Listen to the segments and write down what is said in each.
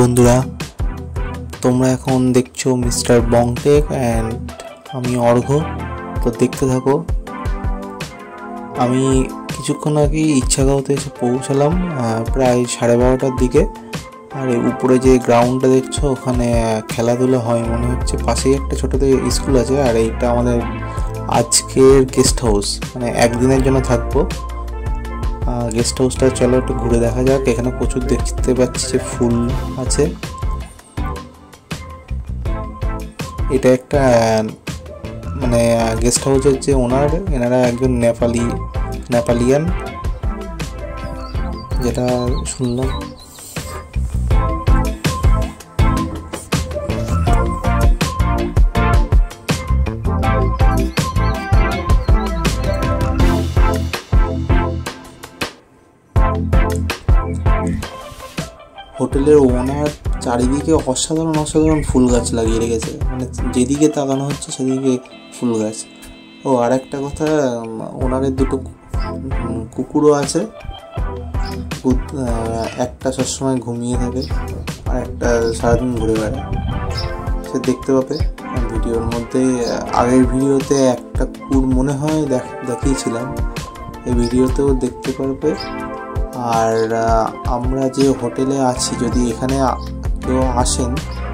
বন্ধুরা, তোমরা এখন দেখছ মিস্টার বংটেক অ্যান্ড আমি অর্ঘ। তো দেখতে থাকো। আমি কিছুক্ষণ আগে ইচ্ছাগাঁওতে এসে পৌঁছালাম প্রায় সাড়ে বারোটার দিকে। আর উপরে যে গ্রাউন্ডটা দেখছ, ওখানে খেলাধুলা হয়। মনে হচ্ছে পাশেই একটা ছোটোতে স্কুল আছে। আর এইটা আমাদের আজকের গেস্ট হাউস মানে একদিনের জন্য থাকব। গেস্ট হাউসটা, চলো একটু ঘুরে দেখা যাক। এখানে প্রচুর দেখতে পাচ্ছি যে ফুল আছে। এটা একটা মানে গেস্ট হাউসের যে ওনার, এনারা একজন নেপালি, নেপালিয়ান। যেটা শুনলাম। হোটেলের ওনার চারিদিকে অসাধারণ অসাধারণ ফুল গাছ লাগিয়ে রেখেছে। মানে যেদিকে তাকানো হচ্ছে সেদিকে ফুল গাছ। ও আর একটা কথা ওনারের দুটো কুকুরও আছে। একটা সবসময় ঘুমিয়ে থাকে আর একটা সারাদিন ঘুরে বেড়ায়। সে দেখতে পাবে। ভিডিওর মধ্যে, আগের ভিডিওতে একটা কুকুর মনে হয় দেখ- দেখিয়েছিলাম। এই ভিডিওতেও দেখতে পারবে আর আমরা যে হোটেলে আছি, যদি এখানে কেউ আসেন,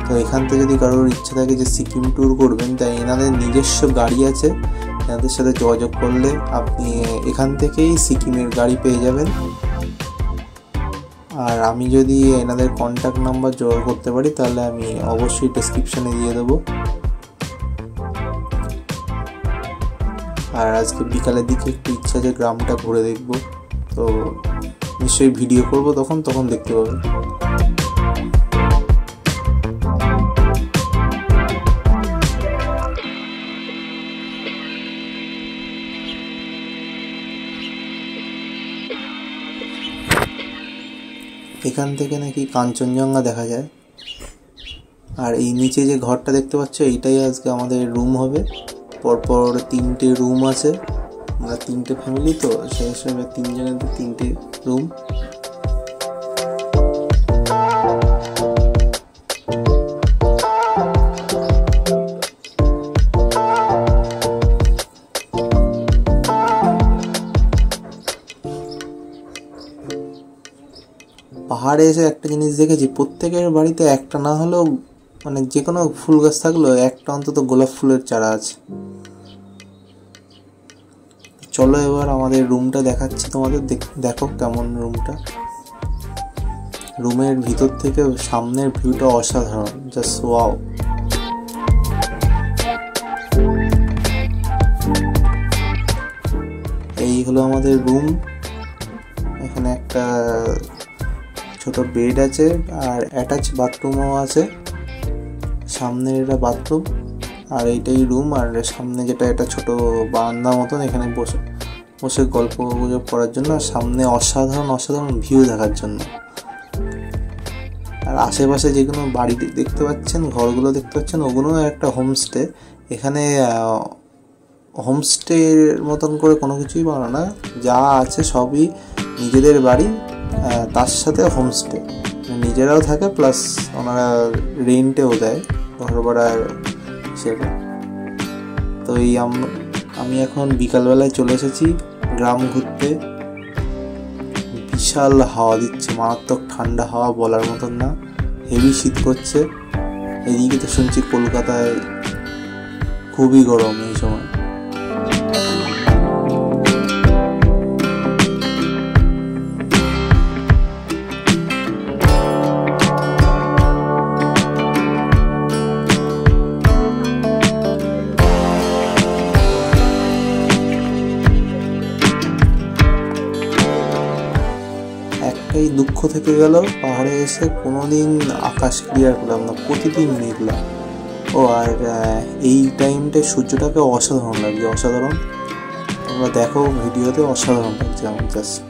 তো এখান থেকে যদি কারোর ইচ্ছা থাকে যে সিকিম ট্যুর করবেন, তাই এনাদের নিজস্ব গাড়ি আছে। এনাদের সাথে যোগাযোগ করলে আপনি এখান থেকেই সিকিমের গাড়ি পেয়ে যাবেন। আর আমি যদি এনাদের কন্ট্যাক্ট নাম্বার জোগাড় করতে পারি, তাহলে আমি অবশ্যই ডেসক্রিপশনে দিয়ে দেবো। আর আজকে বিকালের দিকে একটু ইচ্ছা যে গ্রামটা ঘুরে দেখব। তো নিশ্চয়ই ভিডিও করব তখন তখন দেখতে পাবেন। এখান থেকে নাকি কাঞ্চনজঙ্ঘা দেখা যায়। আর এই নিচে যে ঘরটা দেখতে পাচ্ছ, এইটাই আজকে আমাদের রুম হবে। পরপর তিনটে রুম আছে। আমরা তিনটে ফ্যামিলি তো, সেই হিসাবে তিনজনের তিনটে রুম পাহাড়ে এসে একটা জিনিস দেখেছি, প্রত্যেকের বাড়িতে একটা না হলেও মানে যে কোনো ফুল গাছ থাকলেও একটা অন্তত গোলাপ ফুলের চারা আছে। চলো এবার আমাদের রুমটা দেখাচ্ছি তোমাদের। দেখ- কেমন রুমটা রুমের ভিতর থেকে সামনের ভিউটা অসাধারণ। জাস্ট ওয়াও এই হলো আমাদের রুম এখানে একটা ছোট বেড আছে আর অ্যাটাচ বাথরুমও আছে। সামনে এটা বাথরুম আর এইটাই রুম আর সামনে যেটা, এটা ছোট বারান্দা মতন, এখানে বসে বসে গল্প গুজব করার জন্য, আর সামনে অসাধারণ অসাধারণ ভিউ দেখার জন্য। আর আশেপাশে যেগুলো বাড়ি দে- দেখতে পাচ্ছেন, ঘরগুলো দেখতে পাচ্ছেন ওগুলো একটা হোমস্টে এখানে হোমস্টের মতন করে কোনো কিছুই বানানো না। যা আছে সবই নিজেদের বাড়ি তার সাথে হোমস্টে নিজেরাও থাকে প্লাস ওনারা রেন্টেও দেয় ঘর ভাড়ার সেটা। তো এই আম- এখন বিকালবেলায় চলে এসেছি গ্রাম ঘুরতে। বিশাল হাওয়া দিচ্ছে, মারাত্মক ঠান্ডা হাওয়া বলার মতন না হেভি শীত করছে। এদিকে তো শুনছি কলকাতায় খুবই গরম এই সময়। একটাই দুঃখ থেকে গেল, পাহাড়ে এসে কোনোদিন আকাশ ক্লিয়ার পেলাম না, প্রতিদিন মেঘলা। ও, আর এই টাইমটা সূর্যটাকে অসাধারণ লাগছে, অসাধারণ। তোমরা দেখো ভিডিওতে অসাধারণ লাগছে আমার জাস্ট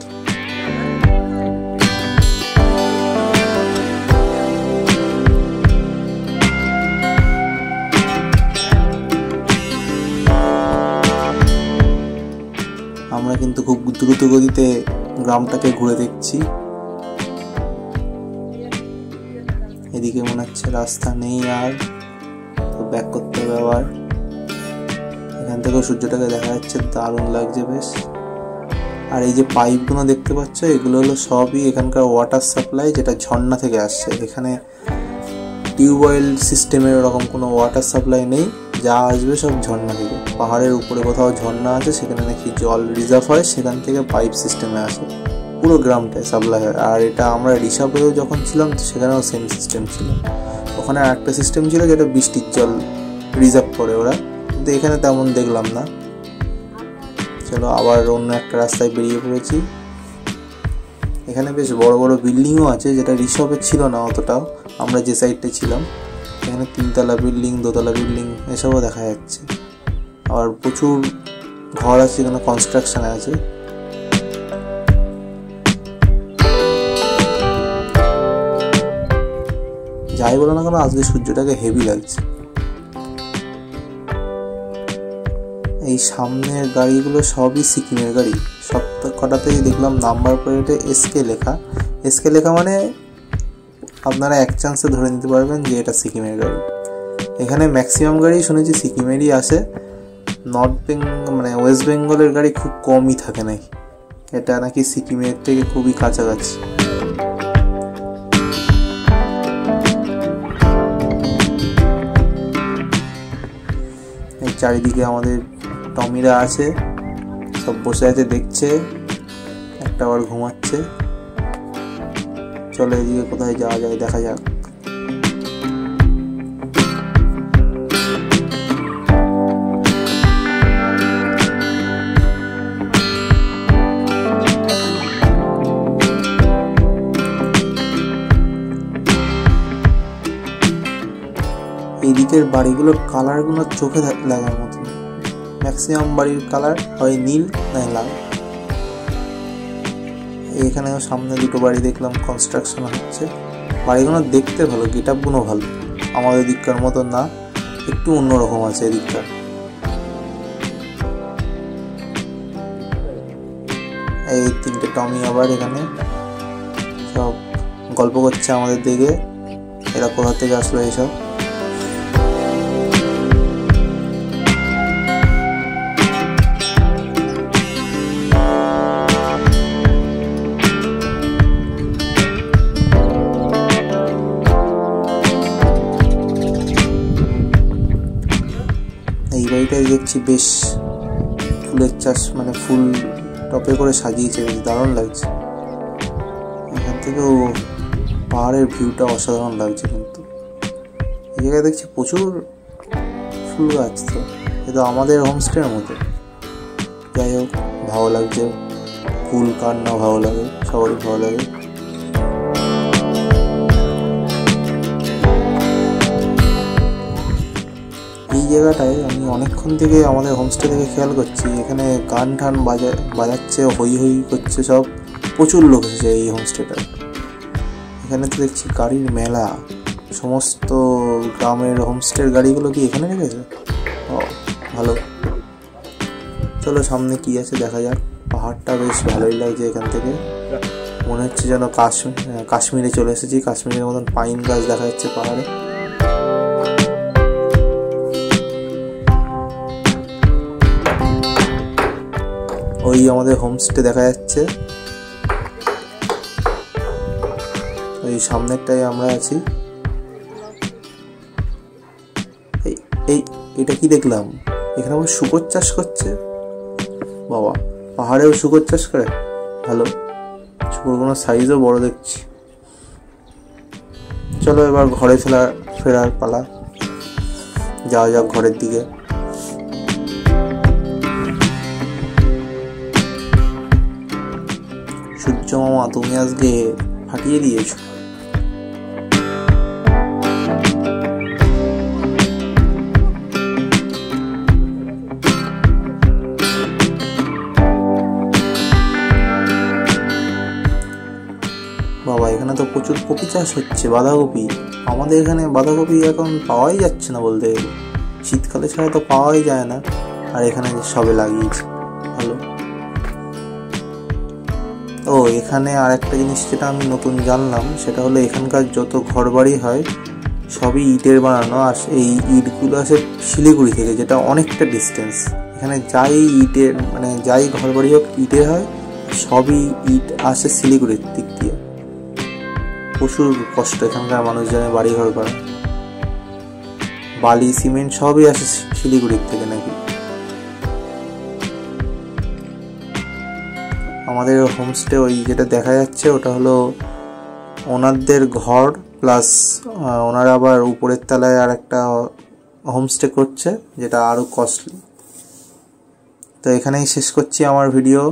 আমরা কিন্তু খুব দ্রুত গতিতে গ্রামটাকে ঘুরে দেখছি। এদিকে মনে হচ্ছে রাস্তা নেই আর, তো ব্যাক করতে হবে আবার। এখান থেকেও সূর্যটাকে দেখা যাচ্ছে দারুণ লাগছে বেশ। আর এই যে পাইপগুলো দেখতে পাচ্ছ, এগুলো হলো সবই এখানকার ওয়াটার সাপ্লাই যেটা ঝর্ণা থেকে আসছে। এখানে টিউবওয়েল সিস্টেমের ওরকম কোনো ওয়াটার সাপ্লাই নেই। যা আসবে সব ঝর্ণা থেকে। পাহাড়ের উপরে কোথাও ঝর্ণা আছে, সেখানে নাকি জল রিজার্ভ হয়, সেখান থেকে পাইপ সিস্টেমে আসে। পুরো গ্রামটায় সাপ্লাই হয় আর এটা আমরা রিসার্ভেও যখন ছিলাম, সেখানেও সেম সিস্টেম ছিল। ওখানে একটা সিস্টেম ছিল যেটা বৃষ্টির জল রিজার্ভ করে ওরা। কিন্তু এখানে তেমন দেখলাম না। চলো আবার অন্য একটা রাস্তায় বেরিয়ে পড়েছি। এখানে বেশ বড় বড় বিল্ডিংও আছে, যেটা রিসর্ভে ছিল না অতটাও। আমরা যে সাইডটা ছিলাম, এখানে তিনতলা বিল্ডিং দোতলা বিল্ডিং এসবও দেখা যাচ্ছে। আবার প্রচুর ঘর আছে, এখানে কনস্ট্রাকশনে আছে। যাই বলো না কেন, আজকে সূর্যটাকে হেভি লাগছে। এই সামনের গাড়িগুলো সবই সিকিমের গাড়ি। সব কটাতেই দেখলাম নাম্বার প্লেটে এসকে লেখা। এসকে লেখা মানে আপনারা এক চান্সে ধরে নিতে পারবেন যে এটা সিকিমের গাড়ি। এখানে ম্যাক্সিমাম গাড়ি শুনেছি সিকিমেরই আসে নর্থ বেঙ্গল মানে ওয়েস্ট বেঙ্গলের গাড়ি খুব কমই থাকে নাকি। এটা নাকি সিকিমের থেকে খুবই কাছাকাছি। চারিদিকে আমাদের টমিরা আছে, সব বসে আছে, দেখছে, একটা আবার ঘুমাচ্ছে। চলো এদিকে কোথায় যাওয়া যায়, দেখা যাক। দিকের বাড়িগুলোর কালারগুলো চোখে লাগার মতো। ম্যাক্সিমাম বাড়ির কালার হয় নীল না লাল। এখানেও সামনে দুটো বাড়ি দেখলাম কনস্ট্রাকশন হচ্ছে। বাড়িগুলো দেখতে ভালো গেট আপগুলো ভালো। আমাদের দিককার মতো না, একটু অন্যরকম আছে এদিককার। এই তিনটে টমি আবার এখানে। সব গল্প করছে আমাদের দিকে। এরা কোথা থেকে আসলো এইসব? দেখছি বেশ ফুলের চাষ মানে ফুল টপে করে সাজিয়েছে, বেশ দারুণ লাগছে। এখান থেকেও পাহাড়ের ভিউটা অসাধারণ লাগছে কিন্তু। এই জায়গায় দেখছি প্রচুর ফুল গাছ তো, এ তো আমাদের হোমস্টের মতো। যাই হোক, ভালো লাগছে। ফুল কার না ভালো লাগে, সবারই ভালো লাগে। জায়গাটায় আমি অনেকক্ষণ থেকে আমাদের হোমস্টে থেকে খেয়াল করছি। এখানে গান টান বাজা, বাজাচ্ছে, হই হই করছে সব। প্রচুর লোক এসেছে এই হোমস্টেটায় এখানে তো দেখছি গাড়ির মেলা। সমস্ত গ্রামের হোমস্টের গাড়িগুলো কি এখানে রেখেছে ও, ভালো। চলো সামনে কি আছে দেখা যাক। পাহাড়টা বেশ ভালোই লাগছে এখান থেকে। মনে হচ্ছে যেন কাশ্মীর কাশ্মীরে চলে এসেছি। কাশ্মীরের মতন পাইন গাছ দেখা যাচ্ছে পাহাড়ে। ওই আমাদের হোমস্টে দেখা যাচ্ছে। ওই সামনেরটাই আমরা আছি। এই এটা কি দেখলাম? এখানে আবার শুকর চাষ করছে? বাবা, পাহাড়েও শুকর চাষ করে? ভালো। শুকরগুলোর সাইজও বড় দেখছি। চলো এবার ঘরে ফেরা ফেরার পালা। যাওয়া যাক ঘরের দিকে। সূর্য মামা, তুমি আজকে ফাটিয়ে দিয়েছ। বাবা, এখানে তো প্রচুর কপি চাষ হচ্ছে, বাঁধাকপি। আমাদের এখানে বাঁধাকপি এখন পাওয়াই যাচ্ছে না বলতে শীতকালে ছাড়া তো পাওয়াই যায় না, আর এখানে সবে লাগিয়েছে। ভালো। ও, এখানে আর একটা জিনিস যেটা আমি নতুন জানলাম, সেটা হলো এখানকার যত ঘরবাড়ি হয়, সবই ইটের বানানো, আর এই ইটগুলো আসে শিলিগুড়ি থেকে, যেটা অনেকটা ডিস্টেন্স এখানে যাই ইটের মানে যাই ঘরবাড়ি হোক ইটের হয় সবই ইট আসে শিলিগুড়ির দিক দিয়ে। প্রচুর কষ্ট এখানকার মানুষজনের বাড়ি ঘর করা। বালি, সিমেন্ট সবই আসে শিলিগুড়ির থেকে নাকি? আমাদের হোমস্টে ওই যেটা দেখা যাচ্ছে, ওটা হলো ওনারদের ঘর প্লাস ওনারা আবার উপরের তলায় আর একটা হোমস্টে করছে, যেটা আরও কস্টলি তো এখানেই শেষ করছি আমার ভিডিও